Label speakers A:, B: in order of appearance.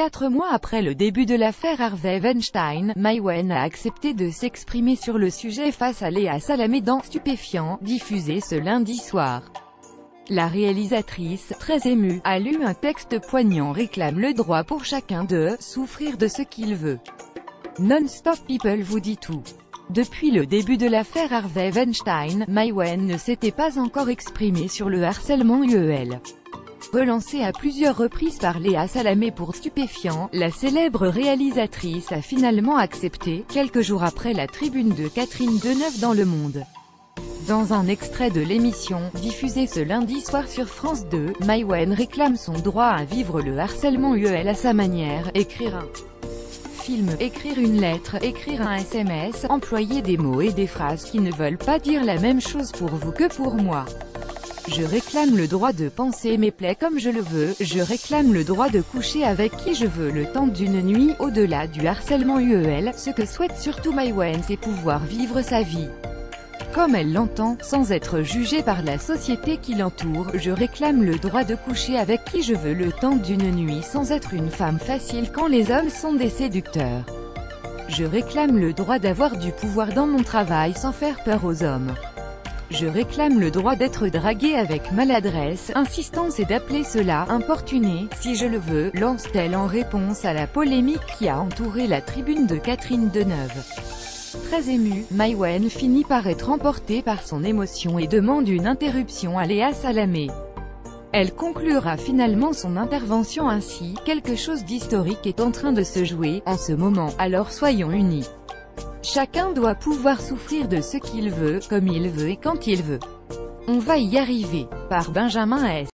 A: Quatre mois après le début de l'affaire Harvey Weinstein, Maïwen a accepté de s'exprimer sur le sujet face à Léa Salamé dans Stupéfiant, diffusé ce lundi soir. La réalisatrice, très émue, a lu un texte poignant réclame le droit pour chacun de « souffrir de ce qu'il veut ». Non-Stop People vous dit tout. Depuis le début de l'affaire Harvey Weinstein, Maïwen ne s'était pas encore exprimée sur le harcèlement UEL. Relancée à plusieurs reprises par Léa Salamé pour stupéfiant, la célèbre réalisatrice a finalement accepté, quelques jours après la tribune de Catherine Deneuve dans Le Monde. Dans un extrait de l'émission, diffusée ce lundi soir sur France 2, Maïwen réclame son droit à vivre le harcèlement UEL à sa manière, écrire un film, écrire une lettre, écrire un SMS, employer des mots et des phrases qui ne veulent pas dire la même chose pour vous que pour moi. Je réclame le droit de penser mes plaies comme je le veux, je réclame le droit de coucher avec qui je veux le temps d'une nuit, au-delà du harcèlement UEL, ce que souhaite surtout Maïwen c'est pouvoir vivre sa vie comme elle l'entend, sans être jugée par la société qui l'entoure, je réclame le droit de coucher avec qui je veux le temps d'une nuit sans être une femme facile quand les hommes sont des séducteurs. Je réclame le droit d'avoir du pouvoir dans mon travail sans faire peur aux hommes. Je réclame le droit d'être draguée avec maladresse, insistance et d'appeler cela importuné, si je le veux, lance-t-elle en réponse à la polémique qui a entouré la tribune de Catherine Deneuve. Très émue, Maïwen finit par être emportée par son émotion et demande une interruption à Léa Salamé. Elle conclura finalement son intervention ainsi, quelque chose d'historique est en train de se jouer, en ce moment, alors soyons unis. Chacun doit pouvoir souffrir de ce qu'il veut, comme il veut et quand il veut. On va y arriver. Par Benjamin S.